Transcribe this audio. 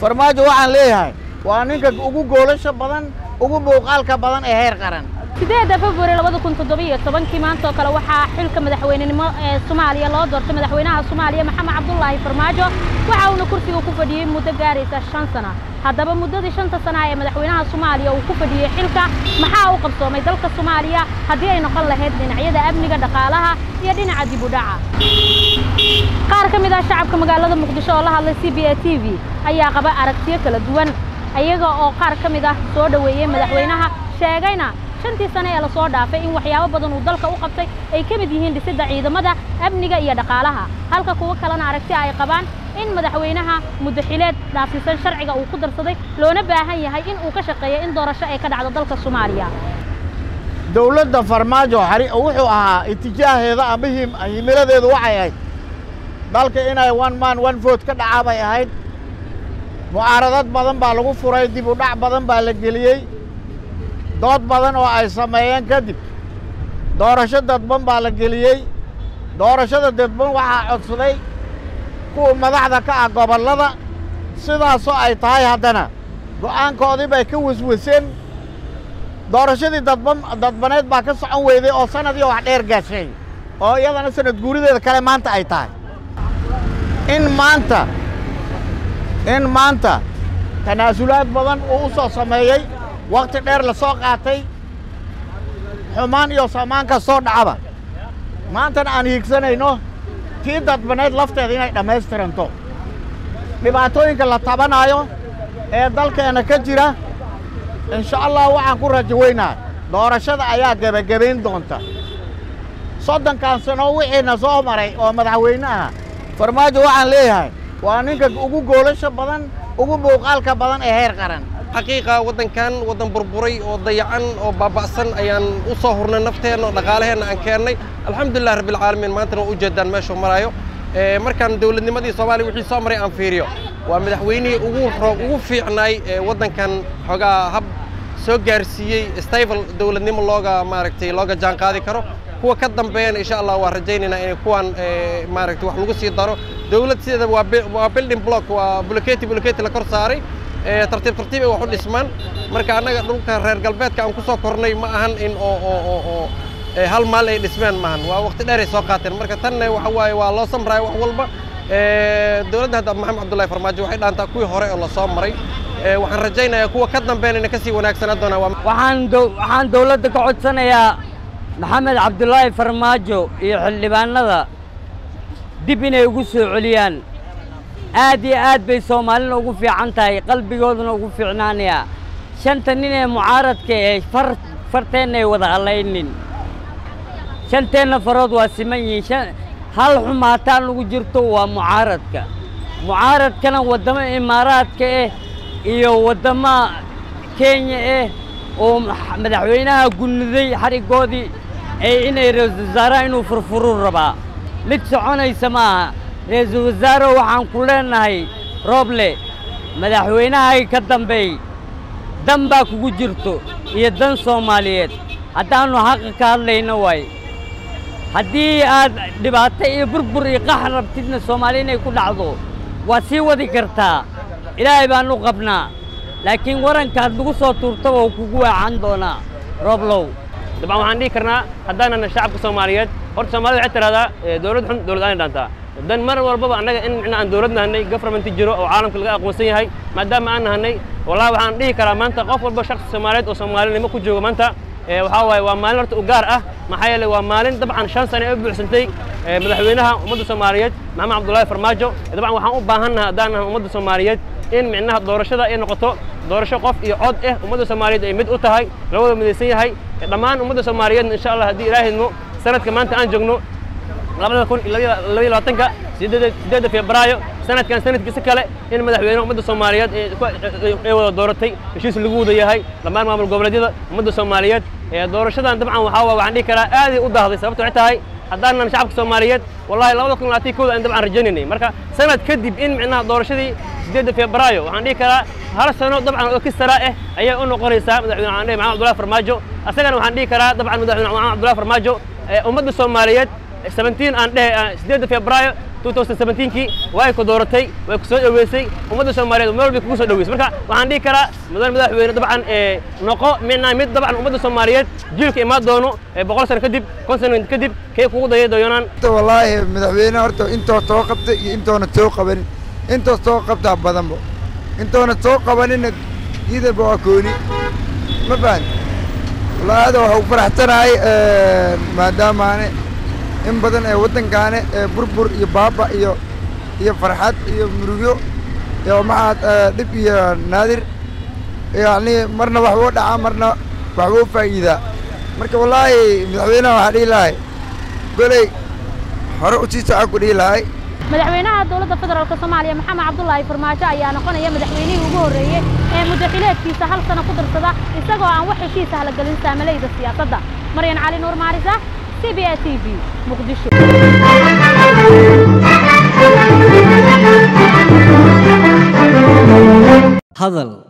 farmaajo waxaan leeyahay waa ninka ugu goolasha badan ugu muuqaalka badan ee heer qaran sideedda februari labada kun toddobiyo tobankii maanta oo kale waxaa xilka madaxweynenimo ee soomaaliya loo doortay madaxweynaha soomaaliya maxamed cabdulaahi farmaajo waxa uuna kursiga ku fadhiyey muddo gaaraysa shan sana haddaba muddadii shanta sana ee madaxweynaha soomaaliya uu ku fadhiyey xilka maxaa u qabsoomay dalka soomaaliya haddii ay noqon lahayd dhinacyada amniga dhaqaalaha iyo dhinaca dib u dhaca qaar ka mid ah shacabka magaalada muqdisho oo la hadlay c b a t v ayaa qaba aragtiyo kala duwan iyaga oo qaar ka mid ah soo dhoweeyey madaxweynaha sheegayna shantii sane ee la soo dhaafay in waxyaabo badan uu dalka u qabtay ay ka mid yihiin dhisidda ciidamada amniga iyo dhaqaalaha. Halka kuwo kalena aragti ay qabaan in madaxweynaha muddaxileed dhaafsiisan sharciga uu ku darsaday loona baahan yahay in uu ka shaqeeyo in doorasho ay ka dhacdo dalka soomaaliya. Dowladda farmaajo wuxuu ahaa itijaaheeda ama himiladeedu waxay ahayd. Dalka inay one man one vote ka dhacaa bay ahayd. Mucaaradad badan baa lagu furay dib u dhac badan baa la geliyey dood badan oo ay sameeyeen kadib. Doorasho dadban baa la geliyey. Doorashada dadban waxaa codsaday kuwa madaxda ka ah gobollada. Sidaasoo ay tahay haddana go'aankoodii bay ka waswaseen. Doorashadii dadban dadbaneed baa ka socon weyday oo sanadii wax dheer gaashay oo iyadana sanad guurideeda kale maanta ay tahay. In maanta in maanta tanaasulaad badan uu u soo sameeyey wakhti dheer la soo qaatay. Xumaan iyo samaan ka soo dhacaba. Maantana aan hiigsanayno tii dadbaneed lafteeda inay dhammaystiranto. Dhibaatooyinka la tabanaayo ee dalkeenna ka jira insha allah waxaan ku rajo weynaa doorashada ayaa gebagabayn doonta. Soddonkan sano wixiina soo maray oo madaxweyne aha farmaajo waxaan leeyahay waa ninka ugu goolasha badan ugu muuqaalka badan ee heer qaran حقيقة ودن كان ودن بربوري وضيعان وباباسن أيان وصهرنا نفتين ودغالهن أن كيرني. الحمد لله رب العالمين. ما أنتنا وجدا ما شو مرايو. إيه مركان دول النمادي صوالي وحي صامري أنفيريو ومدحويني وغوح وغوفي عناي. إيه، ودن كان حقا هب سو جارسيي ستيفل دول النم اللوغا ماركتي لوغا جان قادي كرو. هو كدم بين إن شاء الله ورجينينا إن كوان إيه، ماركتي. وحلوغو سيدارو. دولة سيدة وابلدين بلوك وبلوكيتي بلوكيتي لكور ساري tartiib tartiib ay wax u dhismaan marka annaga dhulka reer galbeedka aan ku soo kornay ma ahan in oo oo hal maal ay dhismeen maahan waa waqti dheer ay soo qaateen. Marka tanna waxa waaye waa loo samraaya wax walba. Dowladda hadda maxamed cabdullahi farmaajo waxay dhaantaa kuwii hore oo la soo maray. Waxaan rajaynayaa kuwa ka dambeyn inay ka sii wanaagsanaa doonaa waxaan dowladda ka codsanayaa maxamed cabdulaahi farmaajo iyo xildhibaanada dib inay ugu soo celiyaan aad iyo aad bay soomaalina ugu fiican tahay qalbigooduna ugu fiicnaanayaa shanta nin ee mucaaradka ee far farteenna ay wada hallaynin shanteenna farood waa siman yihiin. Hal xumaataan lagu jirto waa mucaaradka. Mucaaradkana waddamo imaaraadka ah iyo waddama kenya ah oo madaxweynaha gunniday xariggoodii ee inay ra'iisul wasaaraha inuu furfuruu rabaa. Mid soconaysa ma aha ra'iisul wasaare waxaan ku leenahay rooble madaxweynahay ka dambeey dan baa kugu jirto iyo dan soomaaliyeed. Haddaannu xaqa ka hadlayno waay. Haddii aad dhibaato iyo burbur iyo qax rabtidna soomaali inay ku dhacdo waad sii wadi kartaa. Ilaahay baannu qabnaa laakiin warankaad nagu soo tuurtaba uu kugu waacan doonaa. Rooblow dabcan waxaan dhihi karnaa haddaanan shacabka soomaaliyeed horta soomaalida waxay tidhahdaa dowlad xun dowlad aanay dhaantaa dan mar walbaba annaga in aan dowlad nahanay government jiro oo caalamka laga aqoonsan yahay maadaama aan nahanay wallahi waxaan dhihi karaa maanta qof walba shakhsi soomaaliyeed oo soomaalinimo ku jooga maanta waxaa waaye waa maalin horta u gaar ah maxaa yeelay waa maalin dabcan shan sane ee u buuxsantay madaxweynaha ummadda soomaaliyeed maxamed cabdullaahi farmaajo dabcan waxaan u baahannaha haddaan nahay ummadda soomaaliyeed in micnaha doorashada ay noqoto doorasho qof iyo cod ah ummadda soomaaliyeed ay mid u tahay loo wada midaysan yahay dhammaan ummadda soomaaliyeedna insha allah haddii ilaahidmo sanadka maanta aan joogno labada sideedda febraayo sanadkan sanadkiisa kale in madaxweyne ummadda soomaaliyeed ay wada dooratay heshiis lagu wada yahay dhammaan maamul goboleedyada ummadda soomaaliyeed doorashadan dabcan waxaa waa waxaan dhihi karaa aaday u daahday sababta waxay tahay haddaanan shacabka soomaaliyeed wallahi labada kun labaatan kooda aan dabcan rajaynaynay marka sanad kadib in micnaha doorashadii sideedda febraayo waxaan dhihi karaa hal sano dabcan oo kistara ah ayay u noqonaysaa madaxweyne waxaan dhihi maxamed abdullahi farmaajo asagana waxaan dhihi karaa dabcan madaxweyne maxamed abdullahi farmaajo ummadda soomaaliyeed 17 aan dhehe sideedda febraayo kii way ku dooratay way ku soo dhoweysay ummadda soomaaliyeed meel walbay kugu soo dhoweysay marka waxaan dhihi karaa mudane madaxweyne dabcan ee noqo mina mid dabcan ummadda soomaaliyeed jiilka imaan doono boqol sano kadib kon sano kadib kay kugu daya doonaan wallaahi madaxweyne horta intoo soo qabtay iyo intoona soo qabanin intoo soo qabtaa badanba. Intoona soo qabaninna idaba waa kooni ma fahan wallaahi hada waxa u faraxsanahay maadaamaane in badan ee waddankaane ee burbur iyo baaba iyo iyo farxad iyo murugyo. Iyo maxaad dhib iyo naadir. Yacni marna waxbuu dhacaa marna waxbuu faa'iidaa. Marka wallaahi madaxweynaha waxaa dhihi lahay goley hore u sii socon ku dhihi lahay. Madaxweynaha dowladda federaalk soomaaliya maxamed cabdulaahi farmaajo ayaa noqonaya madaxweynihii ugu horreeyey ee muddaxileedkiisa hal sano ku darsada isagoo aan wax heshiis ah la siyaasadda. Maryan cali nuur maarisa سي بي تي في. مقدشو هذا